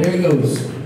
There he goes.